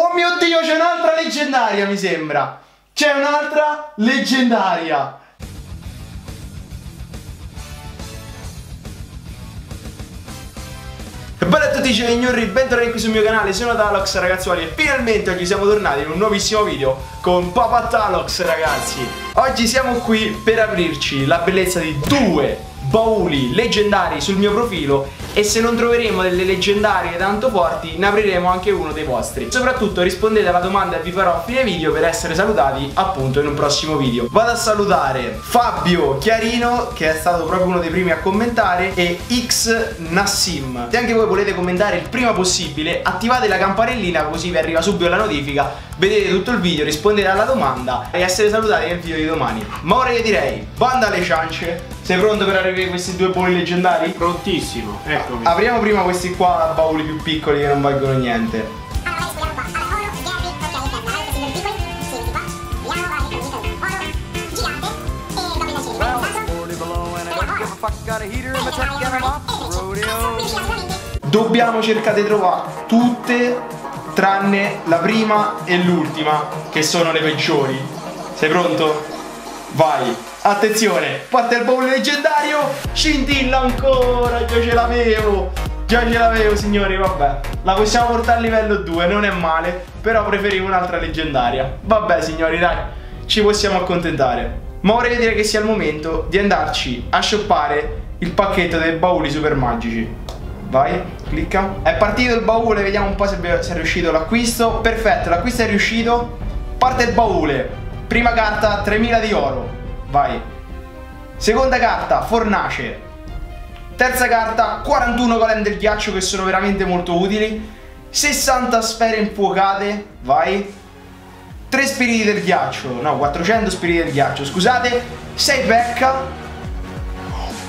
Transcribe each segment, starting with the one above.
Oh mio dio, c'è un'altra leggendaria, mi sembra. C'è un'altra leggendaria. Bella a tutti signori, bentornati qui sul mio canale, sono Talox ragazzuoli e finalmente oggi siamo tornati in un nuovissimo video con Papa Talox ragazzi Oggi siamo qui per aprirci la bellezza di due bauli leggendari sul mio profilo e se non troveremo delle leggendarie tanto forti ne apriremo anche uno dei vostri. Soprattutto rispondete alla domanda che vi farò a fine video per essere salutati appunto in un prossimo video. Vado a salutare Fabio Chiarino che è stato proprio uno dei primi a commentare e X Nassim. Se anche voi volete commentare il prima possibile attivate la campanellina così vi arriva subito la notifica vedete tutto il video rispondete alla domanda e essere salutati nel video di domani. Ma ora io direi banda alle ciance sei pronto per arrivare questi due bauli leggendari? Prontissimo, eccomi. Apriamo prima questi qua bauli più piccoli che non valgono niente. Dobbiamo cercare di trovare tutte tranne la prima e l'ultima, che sono le peggiori. Sei pronto? Vai! Attenzione, parte il baule leggendario, scintilla ancora, già ce l'avevo. Già ce l'avevo signori, vabbè. La possiamo portare a livello 2, non è male, però preferivo un'altra leggendaria. Vabbè signori, dai, ci possiamo accontentare. Ma vorrei dire che sia il momento di andarci a shoppare il pacchetto dei bauli super magici. Vai, clicca. È partito il baule, vediamo un po' se è riuscito l'acquisto. Perfetto, l'acquisto è riuscito. Parte il baule. Prima carta, 3000 di oro. Vai. Seconda carta, fornace. Terza carta, 41 golem del ghiaccio che sono veramente molto utili. 60 sfere infuocate. Vai. 3 spiriti del ghiaccio. No, 400 spiriti del ghiaccio. Scusate. 6 pecca.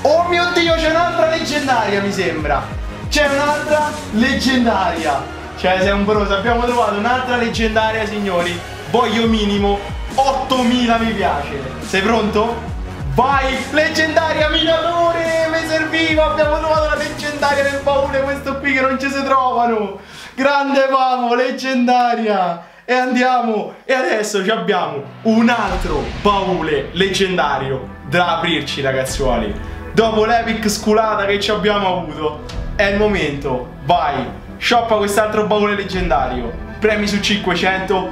Oh mio dio, c'è un'altra leggendaria, mi sembra. C'è un'altra leggendaria. Cioè, sei un broso. Abbiamo trovato un'altra leggendaria, signori. Voglio minimo 8000 mi piace. Sei pronto? Vai, leggendaria minatore, mi serviva, abbiamo trovato la leggendaria nel baule, questo qui che non ci si trovano. Grande Pavo, leggendaria. E andiamo, e adesso abbiamo un altro baule leggendario da aprirci ragazzuoli. Dopo l'epic sculata che ci abbiamo avuto, è il momento, vai, shoppa quest'altro baule leggendario. Premi su 500,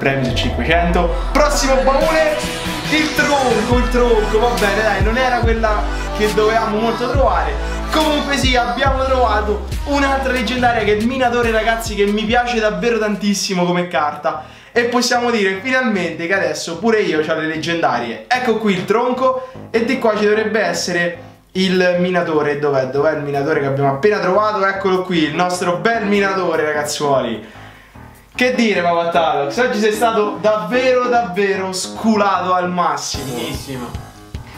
premi su 500 prossimo baule il tronco il tronco va bene dai non era quella che dovevamo molto trovare. Comunque sì abbiamo trovato un'altra leggendaria che è il minatore ragazzi che mi piace davvero tantissimo come carta. E possiamo dire finalmente che adesso pure io ho le leggendarie. Ecco qui il tronco e di qua ci dovrebbe essere il minatore. Dov'è? Dov'è il minatore che abbiamo appena trovato? Eccolo qui, il nostro bel minatore ragazzuoli che dire Pavatalox, oggi sei stato davvero davvero sculato al massimo. Benissimo.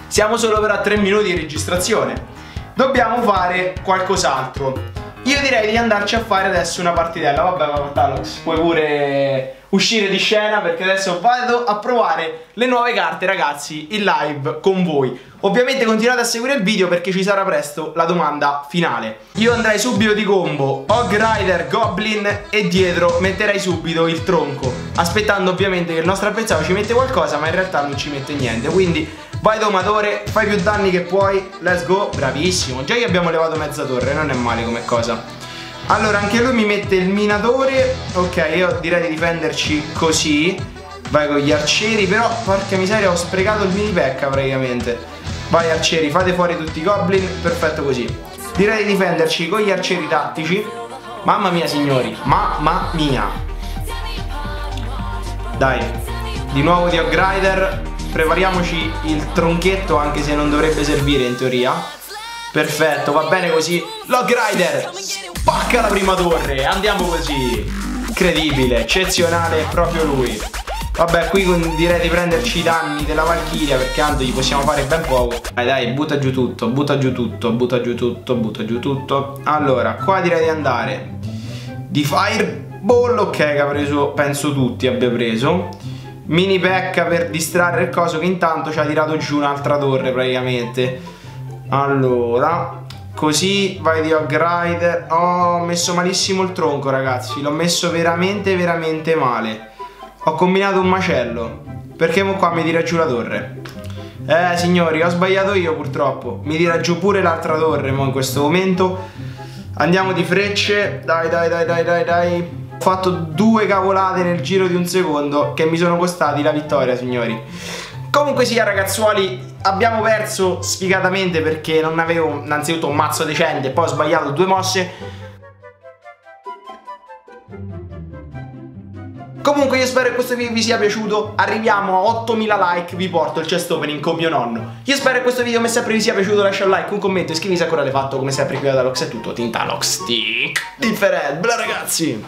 Siamo solo per a 3 minuti di registrazione. Dobbiamo fare qualcos'altro Io direi di andarci a fare adesso una partitella. Vabbè Pavatalox, puoi pure uscire di scena perché adesso vado a provare le nuove carte ragazzi in live con voi. Ovviamente continuate a seguire il video perché ci sarà presto la domanda finale. Io andrei subito di combo. Hog Rider, Goblin e dietro metterei subito il tronco. Aspettando ovviamente che il nostro avversario ci mette qualcosa ma in realtà non ci mette niente. Quindi vai domatore, fai più danni che puoi, let's go. Bravissimo, già gli abbiamo levato mezza torre, non è male come cosa. Allora anche lui mi mette il minatore. Ok io direi di difenderci così. Vai con gli arcieri Però porca miseria ho sprecato il mini pecca praticamente. Vai arcieri fate fuori tutti i goblin. Perfetto così. Direi di difenderci con gli arcieri tattici. Mamma mia signori. Mamma mia. Dai. Di nuovo di Ogrider Prepariamoci il tronchetto anche se non dovrebbe servire in teoria Perfetto va bene così Logrider Spacca la prima torre, andiamo così. Incredibile, eccezionale, proprio lui. Vabbè, qui direi di prenderci i danni della Valchiria perché tanto gli possiamo fare ben poco. Dai, dai, butta giù tutto, butta giù tutto, butta giù tutto, butta giù tutto. Allora, qua direi di andare di Fireball, ok, che ha preso, penso tutti abbia preso. Mini pecca per distrarre il coso che intanto ci ha tirato giù un'altra torre praticamente. Allora, Così vai di Hog Rider. Oh, ho messo malissimo il tronco, ragazzi. L'ho messo veramente, veramente male. Ho combinato un macello. Perché mo qua mi tira giù la torre. Eh, signori, ho sbagliato io purtroppo. Mi tira giù pure l'altra torre, mo in questo momento. Andiamo di frecce. Dai, dai, dai, dai, dai, dai. Ho fatto due cavolate nel giro di un secondo che mi sono costati la vittoria, signori. Comunque sia ragazzuoli Abbiamo perso sfigatamente perché non avevo innanzitutto un mazzo decente Poi ho sbagliato due mosse Comunque io spero che questo video vi sia piaciuto. Arriviamo a 8000 like Vi porto il chest opening con mio nonno. Io spero che questo video come sempre vi sia piaciuto. Lascia un like, un commento Iscriviti se ancora l'hai fatto Come sempre qui da Lox è tutto. Tintalox Stick Different Bla ragazzi